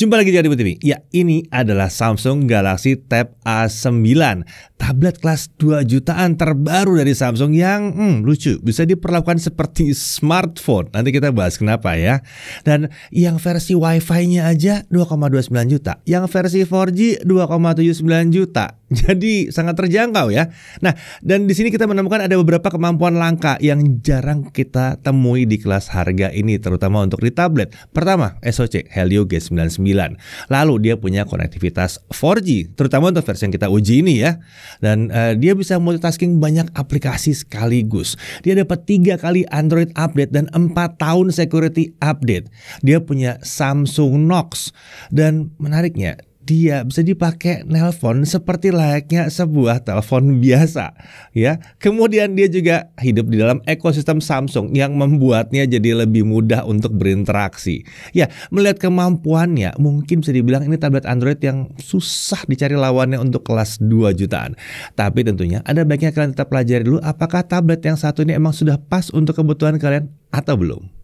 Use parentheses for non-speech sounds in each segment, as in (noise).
Jumpa lagi di Adibu TV. Ya, ini adalah Samsung Galaxy Tab A9. Tablet kelas 2 jutaan terbaru dari Samsung yang hmm, lucu. Bisa diperlakukan seperti smartphone. Nanti kita bahas kenapa ya. Dan yang versi Wi-Fi-nya aja 2,29 juta. Yang versi 4G 2,79 juta. (laughs) Jadi sangat terjangkau ya. Nah, dan di sini kita menemukan ada beberapa kemampuan langka yang jarang kita temui di kelas harga ini terutama untuk di tablet. Pertama, SoC Helio G99 Lalu dia punya konektivitas 4G, terutama untuk versi yang kita uji ini ya. Dan uh, dia bisa multitasking banyak aplikasi sekaligus. Dia dapat tiga kali Android update dan empat tahun security update. Dia punya Samsung Knox dan menariknya dia bisa dipakai nelpon seperti layaknya sebuah telepon biasa ya. Kemudian dia juga hidup di dalam ekosistem Samsung yang membuatnya jadi lebih mudah untuk berinteraksi. Ya, melihat kemampuannya mungkin bisa dibilang ini tablet Android yang susah dicari lawannya untuk kelas 2 jutaan. Tapi tentunya ada baiknya kalian tetap pelajari dulu apakah tablet yang satu ini emang sudah pas untuk kebutuhan kalian atau belum.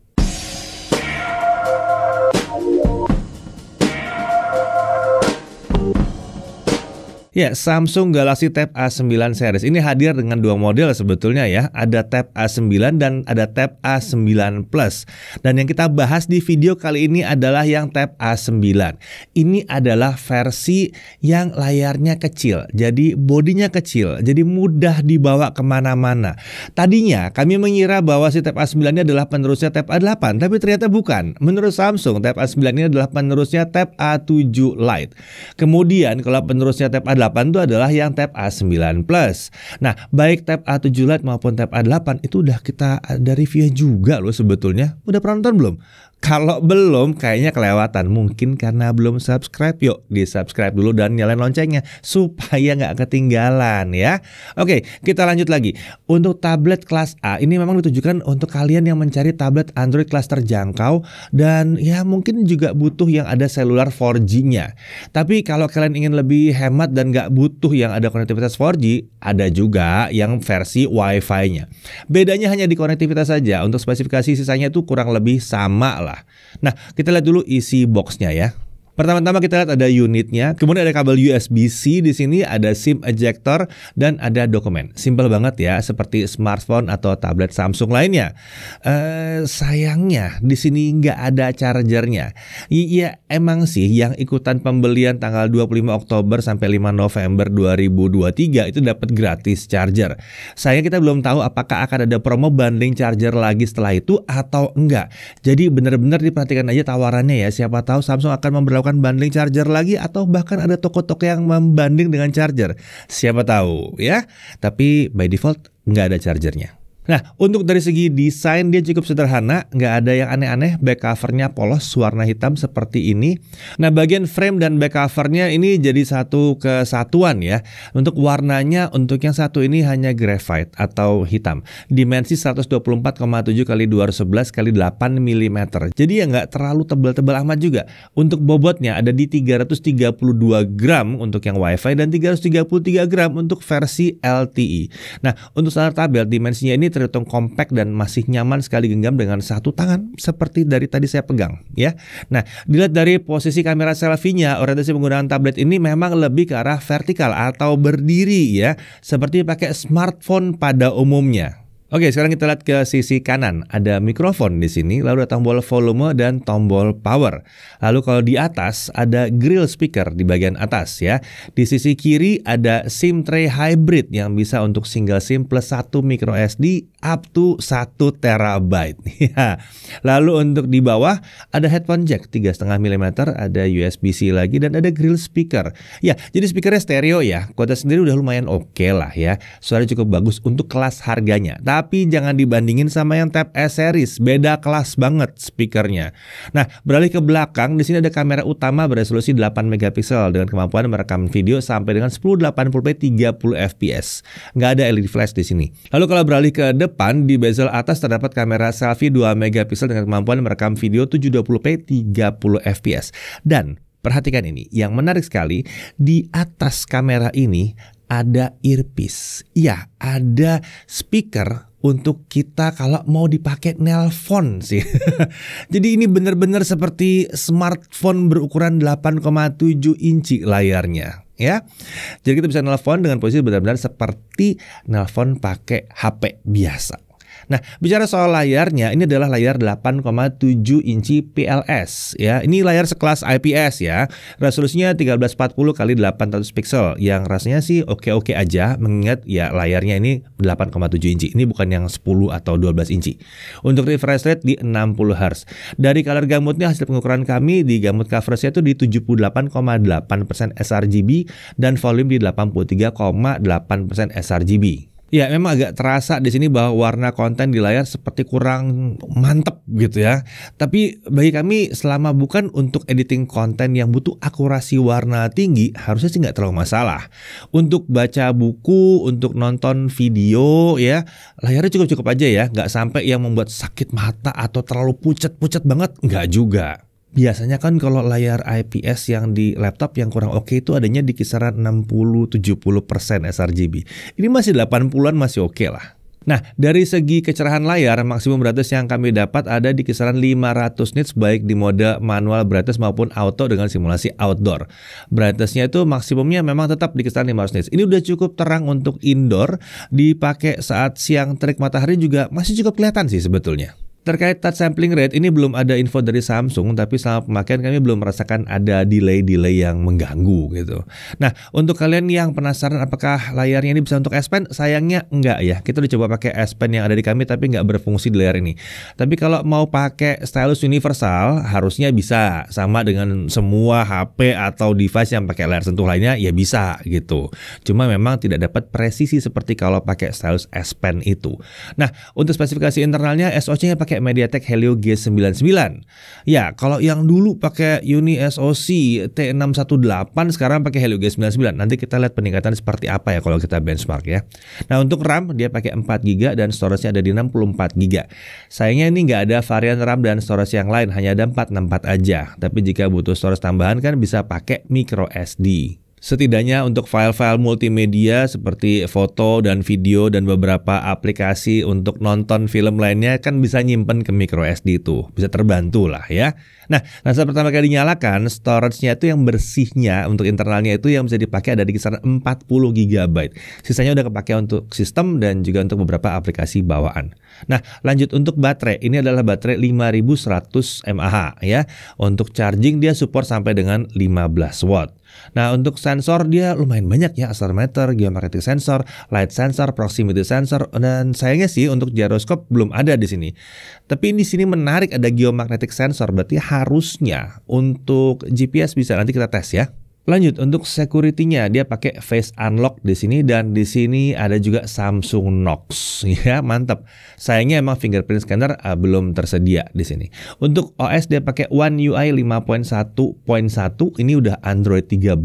Ya, Samsung Galaxy Tab A9 series ini hadir dengan dua model sebetulnya ya. Ada Tab A9 dan ada Tab A9 Plus. Dan yang kita bahas di video kali ini adalah yang Tab A9. Ini adalah versi yang layarnya kecil, jadi bodinya kecil, jadi mudah dibawa ke mana-mana. Tadinya kami mengira bahwa si Tab A9 ini adalah penerusnya Tab A8, tapi ternyata bukan. Menurut Samsung, Tab A9 ini adalah penerusnya Tab A7 Lite. Kemudian kalau penerusnya Tab A8 itu adalah yang tab A9 Plus. Nah, baik tab A7 Lite maupun tab A8 itu udah kita ada review juga loh sebetulnya. Udah pernah nonton belum? Kalau belum, kayaknya kelewatan. Mungkin karena belum subscribe. Yuk, di subscribe dulu dan nyalain loncengnya supaya nggak ketinggalan ya. Oke, kita lanjut lagi. Untuk tablet kelas A ini memang ditujukan untuk kalian yang mencari tablet Android kelas terjangkau dan ya mungkin juga butuh yang ada seluler 4G-nya. Tapi kalau kalian ingin lebih hemat dan nggak butuh yang ada konektivitas 4G, ada juga yang versi Wi-Fi-nya. Bedanya hanya di konektivitas saja. Untuk spesifikasi sisanya itu kurang lebih sama lah. Nah, kita lihat dulu isi boxnya ya. Pertama-tama kita lihat ada unitnya, kemudian ada kabel USB-C di sini, ada SIM ejector dan ada dokumen. Simpel banget ya, seperti smartphone atau tablet Samsung lainnya. Uh, sayangnya di sini nggak ada chargernya. Iya emang sih yang ikutan pembelian tanggal 25 Oktober sampai 5 November 2023 itu dapat gratis charger. Saya kita belum tahu apakah akan ada promo bundling charger lagi setelah itu atau enggak. Jadi benar-benar diperhatikan aja tawarannya ya. Siapa tahu Samsung akan memberlakukan melakukan bundling charger lagi atau bahkan ada toko-toko yang membanding dengan charger. Siapa tahu ya. Tapi by default nggak ada chargernya. Nah, untuk dari segi desain dia cukup sederhana, nggak ada yang aneh-aneh. Back covernya polos, warna hitam seperti ini. Nah, bagian frame dan back covernya ini jadi satu kesatuan ya. Untuk warnanya, untuk yang satu ini hanya graphite atau hitam. Dimensi 124,7 kali 211 kali 8 mm. Jadi ya nggak terlalu tebal-tebal amat juga. Untuk bobotnya ada di 332 gram untuk yang WiFi dan 333 gram untuk versi LTE. Nah, untuk standar tabel dimensinya ini terhitung compact dan masih nyaman sekali genggam dengan satu tangan seperti dari tadi saya pegang ya. Nah, dilihat dari posisi kamera selfie-nya, orientasi penggunaan tablet ini memang lebih ke arah vertikal atau berdiri ya, seperti pakai smartphone pada umumnya. Oke, sekarang kita lihat ke sisi kanan. Ada mikrofon di sini, lalu ada tombol volume dan tombol power. Lalu kalau di atas ada grill speaker di bagian atas ya. Di sisi kiri ada SIM tray hybrid yang bisa untuk single SIM plus 1 micro SD up to 1 terabyte. (laughs) Ya. lalu untuk di bawah ada headphone jack 3,5 mm, ada USB-C lagi dan ada grill speaker. Ya, jadi speakernya stereo ya. Kuota sendiri udah lumayan oke okay lah ya. Suara cukup bagus untuk kelas harganya tapi jangan dibandingin sama yang Tab S series, beda kelas banget speakernya. Nah, beralih ke belakang, di sini ada kamera utama beresolusi 8 megapiksel dengan kemampuan merekam video sampai dengan 1080p 30 fps. Nggak ada LED flash di sini. Lalu kalau beralih ke depan, di bezel atas terdapat kamera selfie 2 megapiksel dengan kemampuan merekam video 720p 30 fps. Dan Perhatikan ini, yang menarik sekali di atas kamera ini ada earpiece. Ya, ada speaker untuk kita kalau mau dipakai nelpon sih. (laughs) Jadi ini benar-benar seperti smartphone berukuran 8,7 inci layarnya ya. Jadi kita bisa nelpon dengan posisi benar-benar seperti nelpon pakai HP biasa. Nah, bicara soal layarnya, ini adalah layar 8,7 inci PLS ya. Ini layar sekelas IPS ya. Resolusinya 1340 kali 800 pixel yang rasanya sih oke-oke aja mengingat ya layarnya ini 8,7 inci. Ini bukan yang 10 atau 12 inci. Untuk refresh rate di 60 Hz. Dari color gamutnya hasil pengukuran kami di gamut coverage itu di 78,8% sRGB dan volume di 83,8% sRGB. Ya, memang agak terasa di sini bahwa warna konten di layar seperti kurang mantep gitu ya. Tapi bagi kami selama bukan untuk editing konten yang butuh akurasi warna tinggi, harusnya sih nggak terlalu masalah. Untuk baca buku, untuk nonton video ya, layarnya cukup-cukup aja ya, nggak sampai yang membuat sakit mata atau terlalu pucat-pucat banget, nggak juga biasanya kan kalau layar IPS yang di laptop yang kurang oke okay itu adanya di kisaran 60-70% sRGB. Ini masih 80-an masih oke okay lah. Nah, dari segi kecerahan layar, maksimum brightness yang kami dapat ada di kisaran 500 nits baik di mode manual brightness maupun auto dengan simulasi outdoor. Brightnessnya itu maksimumnya memang tetap di kisaran 500 nits. Ini udah cukup terang untuk indoor, dipakai saat siang terik matahari juga masih cukup kelihatan sih sebetulnya. Terkait touch sampling rate ini belum ada info dari Samsung tapi selama pemakaian kami belum merasakan ada delay-delay yang mengganggu gitu. Nah, untuk kalian yang penasaran apakah layarnya ini bisa untuk S Pen, sayangnya enggak ya. Kita udah coba pakai S Pen yang ada di kami tapi nggak berfungsi di layar ini. Tapi kalau mau pakai stylus universal harusnya bisa sama dengan semua HP atau device yang pakai layar sentuh lainnya ya bisa gitu. Cuma memang tidak dapat presisi seperti kalau pakai stylus S Pen itu. Nah, untuk spesifikasi internalnya SoC-nya pakai pakai MediaTek Helio G99. Ya, kalau yang dulu pakai Uni SoC T618 sekarang pakai Helio G99. Nanti kita lihat peningkatan seperti apa ya kalau kita benchmark ya. Nah, untuk RAM dia pakai 4 GB dan storage-nya ada di 64 GB. Sayangnya ini nggak ada varian RAM dan storage yang lain, hanya ada 464 aja. Tapi jika butuh storage tambahan kan bisa pakai micro SD. Setidaknya untuk file-file multimedia seperti foto dan video dan beberapa aplikasi untuk nonton film lainnya kan bisa nyimpen ke micro SD itu. Bisa terbantu lah ya. Nah, saat pertama kali dinyalakan, storage-nya itu yang bersihnya untuk internalnya itu yang bisa dipakai ada di kisaran 40 GB. Sisanya udah kepake untuk sistem dan juga untuk beberapa aplikasi bawaan. Nah, lanjut untuk baterai. Ini adalah baterai 5100 mAh ya. Untuk charging dia support sampai dengan 15 watt. Nah untuk sensor dia lumayan banyak ya accelerometer, geomagnetic sensor, light sensor, proximity sensor dan sayangnya sih untuk gyroscope belum ada di sini. Tapi di sini menarik ada geomagnetic sensor berarti harusnya untuk GPS bisa nanti kita tes ya. Lanjut untuk security-nya dia pakai face unlock di sini dan di sini ada juga Samsung Knox (laughs) ya mantap. Sayangnya emang fingerprint scanner uh, belum tersedia di sini. Untuk OS dia pakai One UI 5.1.1 ini udah Android 13.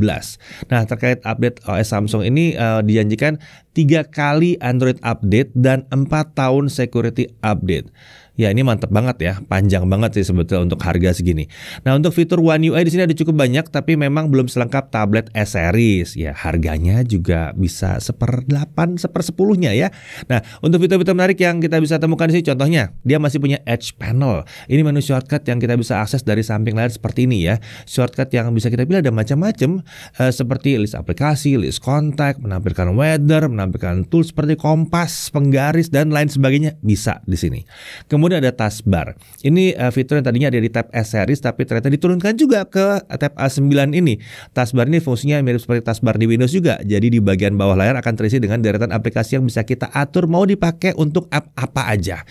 Nah terkait update OS Samsung ini uh, dijanjikan tiga kali Android update dan empat tahun security update. Ya ini mantep banget ya, panjang banget sih sebetulnya untuk harga segini. Nah untuk fitur One UI di sini ada cukup banyak, tapi memang belum selengkap tablet S series. Ya harganya juga bisa seper delapan, seper sepuluhnya ya. Nah untuk fitur-fitur menarik yang kita bisa temukan di sini, contohnya dia masih punya Edge Panel. Ini menu shortcut yang kita bisa akses dari samping layar seperti ini ya. Shortcut yang bisa kita pilih ada macam-macam, uh, seperti list aplikasi, list kontak, menampilkan weather, menampilkan tools seperti kompas, penggaris dan lain sebagainya bisa di sini. Kemudian Kemudian ada taskbar. Ini uh, fitur yang tadinya ada di tab S series tapi ternyata diturunkan juga ke tab A9 ini. Taskbar ini fungsinya mirip seperti taskbar di Windows juga. Jadi di bagian bawah layar akan terisi dengan deretan aplikasi yang bisa kita atur mau dipakai untuk app apa aja.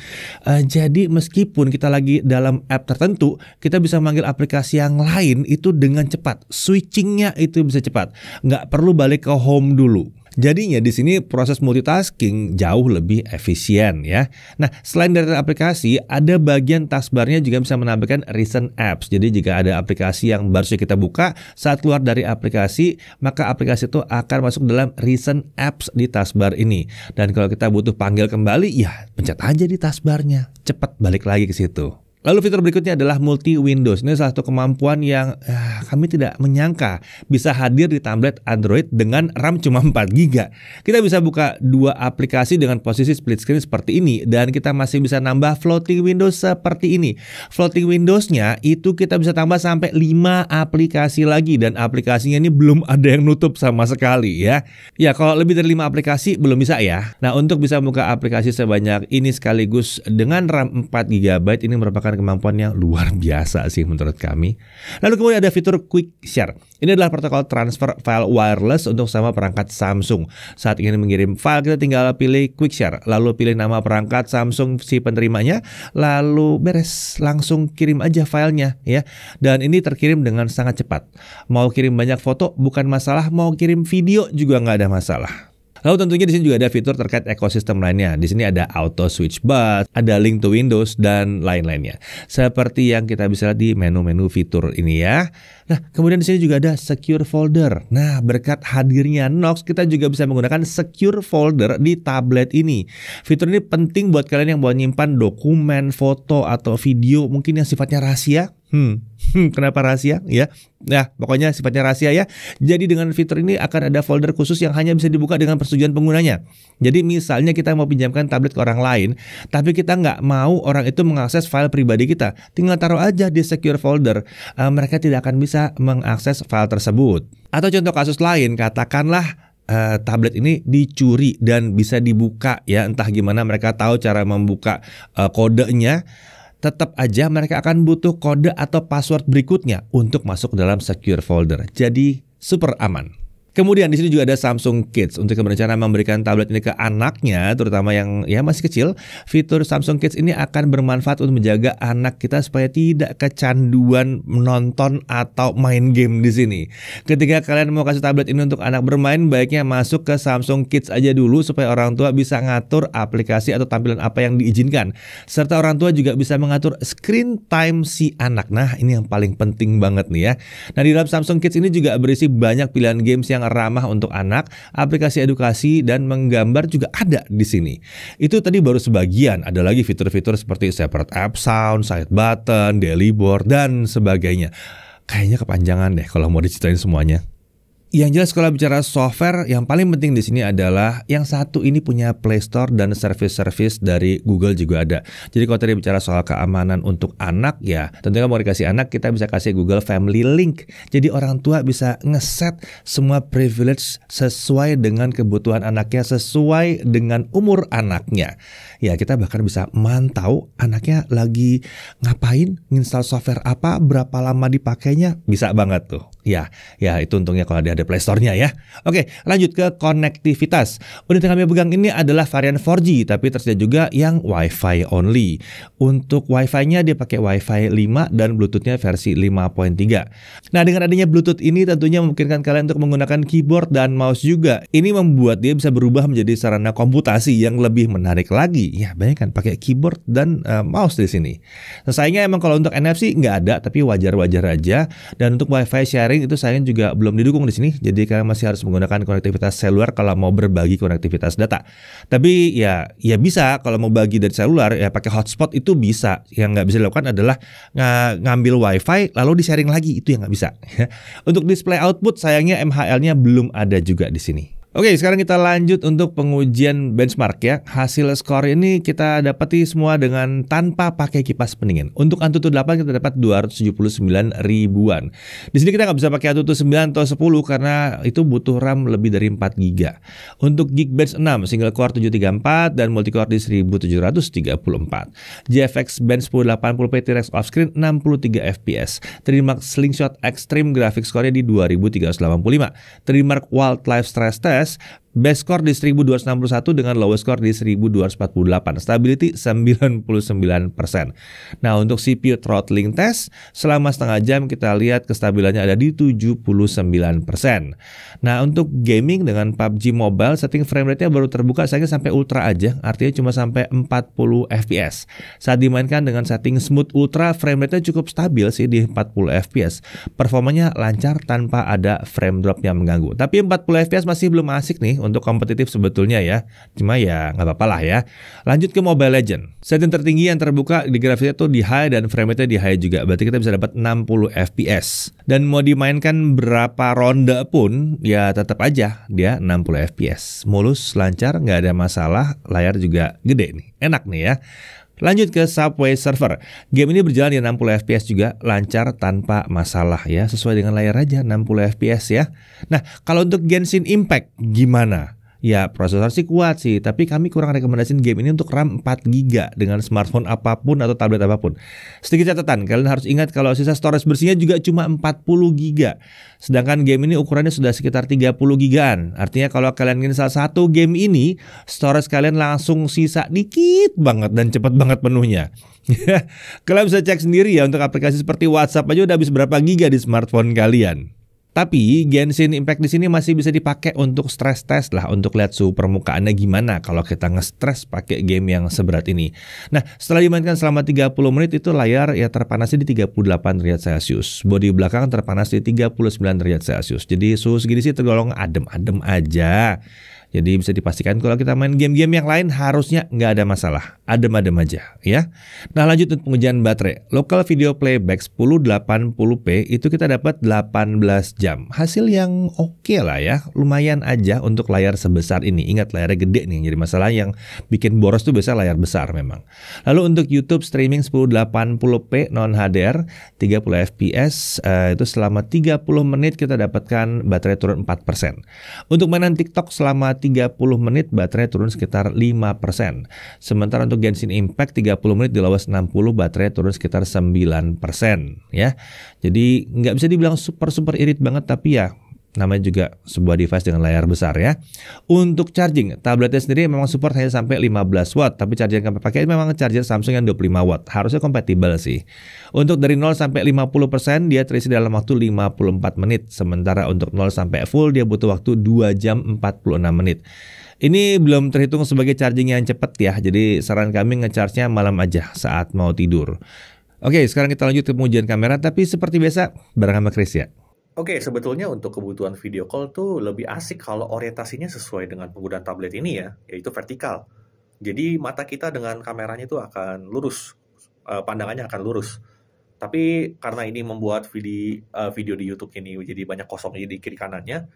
Uh, jadi meskipun kita lagi dalam app tertentu, kita bisa manggil aplikasi yang lain itu dengan cepat. Switchingnya itu bisa cepat. Nggak perlu balik ke home dulu. Jadinya di sini proses multitasking jauh lebih efisien ya. Nah, selain dari aplikasi, ada bagian taskbarnya juga bisa menampilkan recent apps. Jadi jika ada aplikasi yang baru saja kita buka, saat keluar dari aplikasi, maka aplikasi itu akan masuk dalam recent apps di taskbar ini. Dan kalau kita butuh panggil kembali, ya pencet aja di taskbarnya. Cepat balik lagi ke situ. Lalu fitur berikutnya adalah multi Windows. Ini salah satu kemampuan yang eh, kami tidak menyangka bisa hadir di tablet Android dengan RAM cuma 4 GB. Kita bisa buka dua aplikasi dengan posisi split screen seperti ini dan kita masih bisa nambah floating windows seperti ini. Floating Windowsnya itu kita bisa tambah sampai 5 aplikasi lagi dan aplikasinya ini belum ada yang nutup sama sekali ya. Ya kalau lebih dari 5 aplikasi belum bisa ya. Nah untuk bisa buka aplikasi sebanyak ini sekaligus dengan RAM 4 GB ini merupakan kemampuan yang luar (laughs) biasa sih menurut kami. Lalu kemudian ada fitur Quick Share. Ini adalah protokol transfer file wireless untuk sama perangkat Samsung. Saat ingin mengirim file kita tinggal pilih Quick Share, lalu pilih nama perangkat Samsung si penerimanya, lalu beres langsung kirim aja filenya ya. Dan ini terkirim dengan sangat cepat. Mau kirim banyak foto bukan masalah, mau kirim video juga nggak ada masalah. Lalu tentunya di sini juga ada fitur terkait ekosistem lainnya. Di sini ada auto switch bus, ada link to Windows dan lain-lainnya. Seperti yang kita bisa lihat di menu-menu fitur ini ya. Nah, kemudian di sini juga ada secure folder. Nah, berkat hadirnya Knox, kita juga bisa menggunakan secure folder di tablet ini. Fitur ini penting buat kalian yang mau nyimpan dokumen, foto atau video mungkin yang sifatnya rahasia Hmm, kenapa rahasia? Ya, ya pokoknya sifatnya rahasia ya. Jadi dengan fitur ini akan ada folder khusus yang hanya bisa dibuka dengan persetujuan penggunanya. Jadi misalnya kita mau pinjamkan tablet ke orang lain, tapi kita nggak mau orang itu mengakses file pribadi kita, tinggal taruh aja di secure folder. Uh, mereka tidak akan bisa mengakses file tersebut. Atau contoh kasus lain, katakanlah uh, tablet ini dicuri dan bisa dibuka ya entah gimana mereka tahu cara membuka uh, kodenya tetap aja mereka akan butuh kode atau password berikutnya untuk masuk dalam secure folder. Jadi super aman. Kemudian di sini juga ada Samsung Kids untuk berencana memberikan tablet ini ke anaknya, terutama yang ya masih kecil. Fitur Samsung Kids ini akan bermanfaat untuk menjaga anak kita supaya tidak kecanduan menonton atau main game di sini. Ketika kalian mau kasih tablet ini untuk anak bermain, baiknya masuk ke Samsung Kids aja dulu supaya orang tua bisa ngatur aplikasi atau tampilan apa yang diizinkan. Serta orang tua juga bisa mengatur screen time si anak. Nah, ini yang paling penting banget nih ya. Nah, di dalam Samsung Kids ini juga berisi banyak pilihan games yang yang ramah untuk anak, aplikasi edukasi dan menggambar juga ada di sini. Itu tadi baru sebagian, ada lagi fitur-fitur seperti separate app sound, side button, daily board dan sebagainya. Kayaknya kepanjangan deh kalau mau diceritain semuanya. Yang jelas kalau bicara software, yang paling penting di sini adalah yang satu ini punya Play Store dan service-service dari Google juga ada. Jadi kalau tadi bicara soal keamanan untuk anak ya, tentunya mau dikasih anak kita bisa kasih Google Family Link. Jadi orang tua bisa ngeset semua privilege sesuai dengan kebutuhan anaknya, sesuai dengan umur anaknya. Ya kita bahkan bisa mantau anaknya lagi ngapain, install software apa, berapa lama dipakainya, bisa banget tuh. Ya, ya itu untungnya kalau ada Play Store-nya ya. Oke, lanjut ke konektivitas. Unit yang kami pegang ini adalah varian 4G, tapi tersedia juga yang Wi-Fi only. Untuk Wi-Fi-nya dia pakai Wi-Fi 5 dan Bluetooth-nya versi 5.3. Nah, dengan adanya Bluetooth ini tentunya memungkinkan kalian untuk menggunakan keyboard dan mouse juga. Ini membuat dia bisa berubah menjadi sarana komputasi yang lebih menarik lagi. Ya, bayangkan pakai keyboard dan uh, mouse di sini. Nah, sayangnya emang kalau untuk NFC nggak ada, tapi wajar-wajar aja. Dan untuk Wi-Fi share sharing itu sayang juga belum didukung di sini. Jadi kalian masih harus menggunakan konektivitas seluler kalau mau berbagi konektivitas data. Tapi ya ya bisa kalau mau bagi dari seluler ya pakai hotspot itu bisa. Yang nggak bisa dilakukan adalah ng ngambil wifi lalu di sharing lagi itu yang nggak bisa. (laughs) Untuk display output sayangnya MHL-nya belum ada juga di sini. Oke, sekarang kita lanjut untuk pengujian benchmark ya. Hasil skor ini kita dapati semua dengan tanpa pakai kipas pendingin. Untuk Antutu 8 kita dapat 279 ribuan. Di sini kita nggak bisa pakai Antutu 9 atau 10 karena itu butuh RAM lebih dari 4 GB. Untuk Geekbench 6 single core 734 dan multicore di 1734. GFX Bench 1080p T-Rex off-screen 63 fps. Trimark Slingshot Extreme graphics score di 2385. Trimark Wildlife Stress Test success Best score di 1261 dengan lowest score di 1248. Stability 99%. Nah, untuk CPU throttling test selama setengah jam kita lihat kestabilannya ada di 79%. Nah, untuk gaming dengan PUBG Mobile setting frame rate-nya baru terbuka saya sampai ultra aja, artinya cuma sampai 40 FPS. Saat dimainkan dengan setting smooth ultra, frame rate-nya cukup stabil sih di 40 FPS. Performanya lancar tanpa ada frame drop yang mengganggu. Tapi 40 FPS masih belum asik nih untuk kompetitif sebetulnya ya. Cuma ya nggak apa-apa lah ya. Lanjut ke Mobile Legend. Setting tertinggi yang terbuka di grafisnya tuh di high dan frame rate di high juga. Berarti kita bisa dapat 60 FPS. Dan mau dimainkan berapa ronde pun ya tetap aja dia 60 FPS. Mulus, lancar, nggak ada masalah. Layar juga gede nih. Enak nih ya. Lanjut ke Subway Surfer. Game ini berjalan di 60 FPS juga lancar tanpa masalah ya, sesuai dengan layar aja 60 FPS ya. Nah, kalau untuk Genshin Impact gimana? Ya prosesor sih kuat sih, tapi kami kurang rekomendasiin game ini untuk RAM 4 GB dengan smartphone apa pun atau tablet apa pun. Sedikit catatan, kalian harus ingat kalau sisa storage bersihnya juga cuma 40 GB. Sedangkan game ini ukurannya sudah sekitar 30 GB-an. Artinya kalau kalian ingin salah satu game ini, storage kalian langsung sisa dikit banget dan cepat banget penuhnya. (laughs) kalian bisa cek sendiri ya untuk aplikasi seperti WhatsApp aja udah habis berapa giga di smartphone kalian. Tapi Genshin Impact di sini masih bisa dipakai untuk stress test lah, untuk lihat suhu permukaannya gimana kalau kita nge-stress pakai game yang seberat ini. Nah, setelah dimainkan selama 30 menit itu layar ya terpanasnya di 38 derajat Celcius. Bodi belakang terpanas di 39 derajat Celcius. Jadi suhu segini sih tergolong adem-adem aja. Jadi bisa dipastikan kalau kita main game-game yang lain harusnya nggak ada masalah. Adem-adem aja ya. Nah lanjut untuk pengujian baterai. Local video playback 1080p itu kita dapat 18 jam. Hasil yang oke okay lah ya. Lumayan aja untuk layar sebesar ini. Ingat layarnya gede nih. Jadi masalah yang bikin boros tuh biasa layar besar memang. Lalu untuk YouTube streaming 1080p non HDR 30 fps uh, itu selama 30 menit kita dapatkan baterai turun 4%. Untuk mainan TikTok selama 30 menit baterai turun sekitar 5%. Sementara untuk Genshin Impact 30 menit di lawas 60 baterai turun sekitar 9% ya. Jadi nggak bisa dibilang super super irit banget tapi ya namanya juga sebuah device dengan layar besar ya. Untuk charging, tabletnya sendiri memang support hanya sampai 15 watt, tapi charger yang kami pakai memang charger Samsung yang 25 watt. Harusnya kompatibel sih. Untuk dari 0 sampai 50% dia terisi dalam waktu 54 menit, sementara untuk 0 sampai full dia butuh waktu 2 jam 46 menit. Ini belum terhitung sebagai charging yang cepat ya, jadi saran kami ngecharge-nya malam aja saat mau tidur. Oke, sekarang kita lanjut ke pengujian kamera, tapi seperti biasa, bareng sama Chris ya. Oke, sebetulnya untuk kebutuhan video call tuh lebih asik kalau orientasinya sesuai dengan penggunaan tablet ini ya, yaitu vertikal. Jadi mata kita dengan kameranya itu akan lurus, uh, pandangannya akan lurus. Tapi karena ini membuat video uh, video di YouTube ini jadi banyak kosong di kiri kanannya,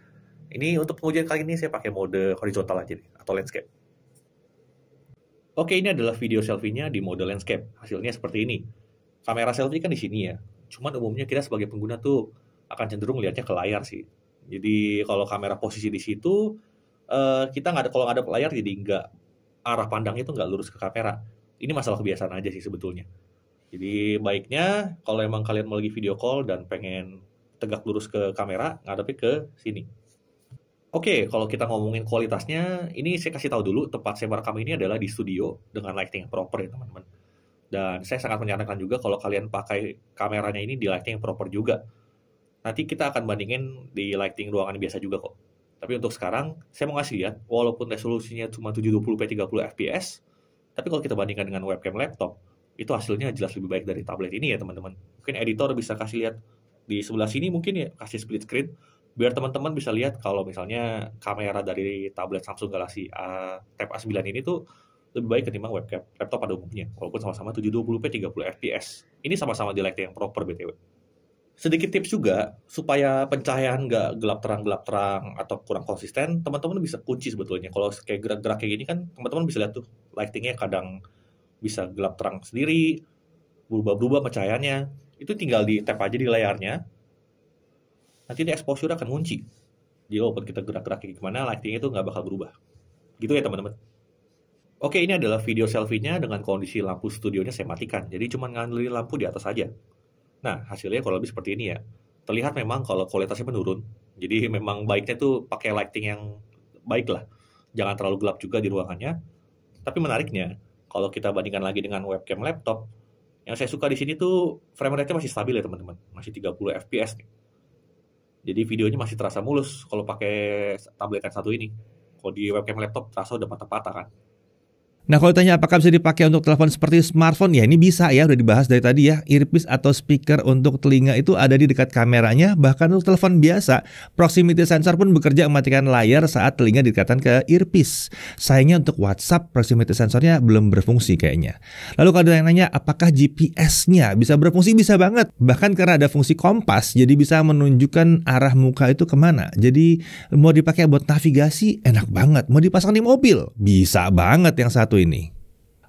ini untuk pengujian kali ini saya pakai mode horizontal aja nih, atau landscape. Oke, ini adalah video selfie-nya di mode landscape. Hasilnya seperti ini. Kamera selfie kan di sini ya. Cuman umumnya kita sebagai pengguna tuh akan cenderung lihatnya ke layar sih. Jadi kalau kamera posisi di situ uh, kita nggak ada kalau nggak ada layar jadi nggak arah pandang itu nggak lurus ke kamera. Ini masalah kebiasaan aja sih sebetulnya. Jadi baiknya kalau emang kalian mau lagi video call dan pengen tegak lurus ke kamera, ngadepin ke sini. Oke, kalau kita ngomongin kualitasnya, ini saya kasih tahu dulu tempat saya merekam ini adalah di studio dengan lighting yang proper ya teman-teman. Dan saya sangat menyarankan juga kalau kalian pakai kameranya ini di lighting yang proper juga Nanti kita akan bandingin di lighting ruangan biasa juga kok. Tapi untuk sekarang, saya mau ngasih lihat, walaupun resolusinya cuma 720p 30 fps, tapi kalau kita bandingkan dengan webcam laptop, itu hasilnya jelas lebih baik dari tablet ini ya teman-teman. Mungkin editor bisa kasih lihat di sebelah sini mungkin ya kasih split screen biar teman-teman bisa lihat kalau misalnya kamera dari tablet Samsung Galaxy A Tab A9 ini tuh lebih baik ketimbang webcam laptop pada umumnya walaupun sama-sama 720p 30 fps. Ini sama-sama di lighting yang proper BTW sedikit tips juga supaya pencahayaan nggak gelap terang gelap terang atau kurang konsisten teman-teman bisa kunci sebetulnya. Kalau kayak gerak-gerak kayak gini kan teman-teman bisa lihat tuh lightingnya kadang bisa gelap terang sendiri berubah-berubah pencahayaannya itu tinggal di tap aja di layarnya. Nanti di exposure akan kunci jadi walaupun kita gerak-gerak kayak gimana lightingnya itu nggak bakal berubah. Gitu ya teman-teman. Oke, ini adalah video selfie-nya dengan kondisi lampu studionya saya matikan. Jadi cuma ngandelin lampu di atas saja. Nah, hasilnya kalau lebih seperti ini ya. Terlihat memang kalau kualitasnya menurun. Jadi memang baiknya tuh pakai lighting yang baik lah. Jangan terlalu gelap juga di ruangannya. Tapi menariknya, kalau kita bandingkan lagi dengan webcam laptop, yang saya suka di sini tuh frame rate-nya masih stabil ya teman-teman. Masih 30 fps. Jadi videonya masih terasa mulus kalau pakai tablet yang satu ini. Kalau di webcam laptop terasa udah patah-patah kan. Nah kalau tanya apakah bisa dipakai untuk telepon seperti smartphone, ya ini bisa ya, udah dibahas dari tadi ya. Earpiece atau speaker untuk telinga itu ada di dekat kameranya, bahkan untuk telepon biasa. Proximity sensor pun bekerja mematikan layar saat telinga didekatkan ke earpiece. Sayangnya untuk WhatsApp, proximity sensornya belum berfungsi kayaknya. Lalu kalau yang nanya, apakah GPS-nya bisa berfungsi? Bisa banget. Bahkan karena ada fungsi kompas, jadi bisa menunjukkan arah muka itu ke mana. Jadi mau dipakai buat navigasi, enak banget. Mau dipasang di mobil, bisa banget yang satu ini.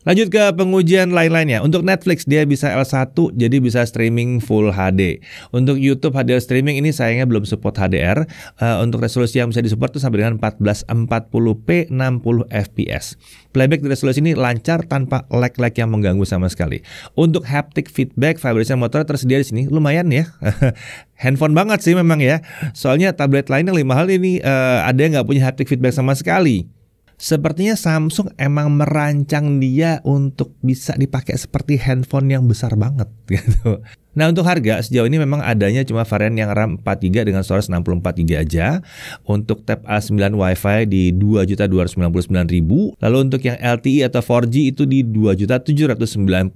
Lanjut ke pengujian lain-lainnya. Untuk Netflix dia bisa L1 jadi bisa streaming full HD. Untuk YouTube HDR streaming ini sayangnya belum support HDR. Uh, untuk resolusi yang bisa disupport itu sampai dengan 1440p 60 fps. Playback di resolusi ini lancar tanpa lag-lag yang mengganggu sama sekali. Untuk haptic feedback vibration motor tersedia di sini lumayan ya. (laughs) Handphone banget sih memang ya. Soalnya tablet lain yang lima hal ini uh, ada yang nggak punya haptic feedback sama sekali. Sepertinya Samsung emang merancang dia untuk bisa dipakai seperti handphone yang besar banget (laughs) gitu. Nah untuk harga sejauh ini memang adanya cuma varian yang RAM 4 GB dengan storage 64 GB aja. Untuk Tab A9 WiFi di 2.299.000. Lalu untuk yang LTE atau 4G itu di 2.799.000.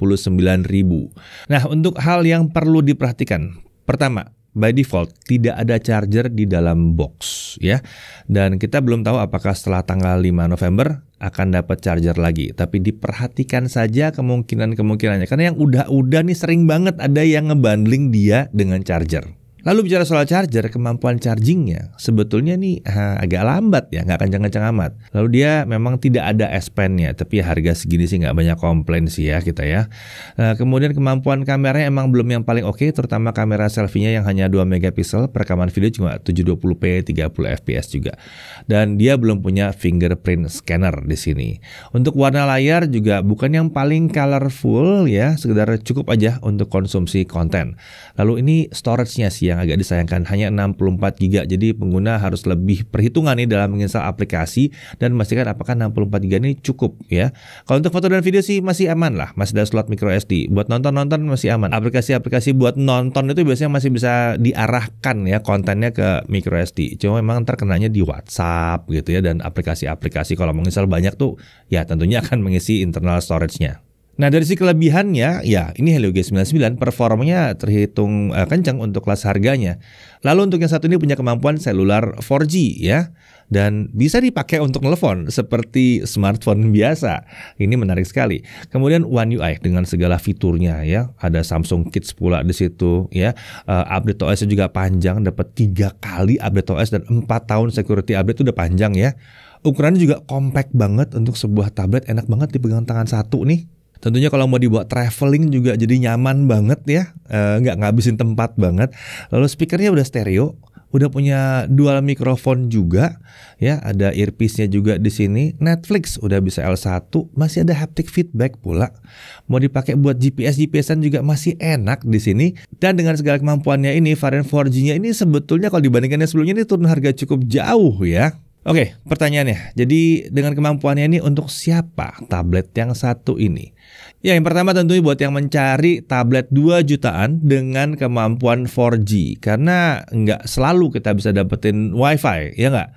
Nah untuk hal yang perlu diperhatikan. Pertama, by default tidak ada charger di dalam box ya. Dan kita belum tahu apakah setelah tanggal 5 November akan dapat charger lagi. Tapi diperhatikan saja kemungkinan-kemungkinannya. Karena yang udah-udah nih sering banget ada yang ngebundling dia dengan charger. Lalu bicara soal charger, kemampuan chargingnya sebetulnya nih ha, agak lambat ya, nggak kencang-kencang amat. Lalu dia memang tidak ada S Pen-nya, tapi harga segini sih nggak banyak komplain sih ya kita ya. Nah, kemudian kemampuan kameranya emang belum yang paling oke, okay, terutama kamera selfie-nya yang hanya 2 megapiksel, perekaman video cuma 720p 30 fps juga. Dan dia belum punya fingerprint scanner di sini. Untuk warna layar juga bukan yang paling colorful ya, sekedar cukup aja untuk konsumsi konten. Lalu ini storage-nya sih yang agak disayangkan hanya 64 GB. Jadi pengguna harus lebih perhitungan nih dalam menginstal aplikasi dan memastikan apakah 64 GB ini cukup ya. Kalau untuk foto dan video sih masih aman lah, masih ada slot micro SD. Buat nonton-nonton masih aman. Aplikasi-aplikasi buat nonton itu biasanya masih bisa diarahkan ya kontennya ke micro SD. Cuma memang terkenanya di WhatsApp gitu ya dan aplikasi-aplikasi kalau menginstal banyak tuh ya tentunya akan mengisi internal storage-nya. Nah dari si kelebihannya, ya ini Helio G99 performanya terhitung uh, kencang untuk kelas harganya. Lalu untuk yang satu ini punya kemampuan selular 4G ya, dan bisa dipakai untuk telepon seperti smartphone (laughs) biasa. Ini menarik sekali. Kemudian One UI dengan segala fiturnya ya, ada Samsung Kids pula di situ ya. Uh, update OS juga panjang, dapat tiga kali update OS dan empat tahun security update itu udah panjang ya. Ukurannya juga compact banget untuk sebuah tablet, enak banget dipegang tangan satu nih Tentunya kalau mau dibuat traveling juga jadi nyaman banget ya, e, nggak ngabisin tempat banget. Lalu speakernya udah stereo, udah punya dual mikrofon juga, ya ada earpiece-nya juga di sini. Netflix udah bisa L1, masih ada haptic feedback pula. Mau dipakai buat GPS GPSan juga masih enak di sini. Dan dengan segala kemampuannya ini, varian 4G-nya ini sebetulnya kalau dibandingkan yang sebelumnya ini turun harga cukup jauh ya. Oke, pertanyaannya. Jadi dengan kemampuannya ini untuk siapa tablet yang satu ini? Ya, yang pertama tentunya buat yang mencari tablet 2 jutaan dengan kemampuan 4G. Karena nggak selalu kita bisa dapetin WiFi, ya nggak?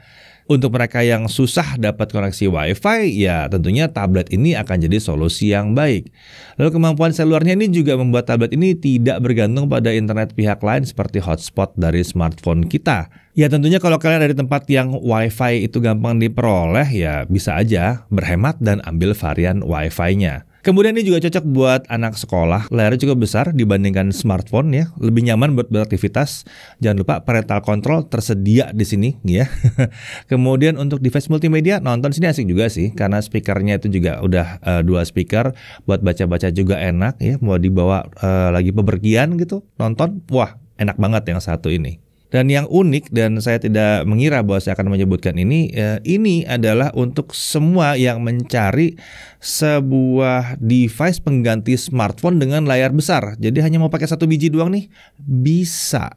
Untuk mereka yang susah dapat koneksi WiFi, ya tentunya tablet ini akan jadi solusi yang baik. Lalu kemampuan selulernya ini juga membuat tablet ini tidak bergantung pada internet pihak lain seperti hotspot dari smartphone kita. Ya tentunya kalau kalian ada di tempat yang WiFi itu gampang diperoleh ya bisa aja berhemat dan ambil varian WiFi-nya. Kemudian ini juga cocok buat anak sekolah. Layarnya cukup besar dibandingkan smartphone ya, lebih nyaman buat beraktivitas. Jangan lupa parental control tersedia di sini ya. (laughs) Kemudian untuk device multimedia nonton sini asik juga sih karena speakernya itu juga udah uh, dua speaker buat baca-baca juga enak ya. Mau dibawa uh, lagi bepergian gitu nonton, wah enak banget yang satu ini. Dan yang unik dan saya tidak mengira bahwa saya akan menyebutkan ini, ya, ini adalah untuk semua yang mencari sebuah device pengganti smartphone dengan layar besar. Jadi hanya mau pakai satu biji doang nih, bisa.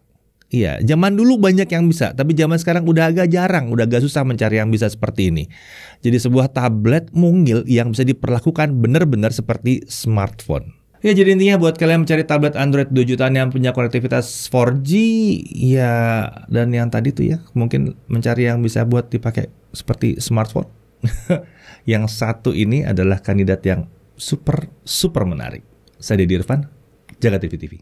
Iya, zaman dulu banyak yang bisa, tapi zaman sekarang udah agak jarang, udah agak susah mencari yang bisa seperti ini. Jadi sebuah tablet mungil yang bisa diperlakukan benar-benar seperti smartphone. Ya jadi intinya buat kalian mencari tablet Android 2 jutaan yang punya konektivitas 4G ya dan yang tadi tuh ya mungkin mencari yang bisa buat dipakai seperti smartphone. (laughs) Yang satu ini adalah kandidat yang super super menarik. Saya Deddy Irfan, Jaga TV TV.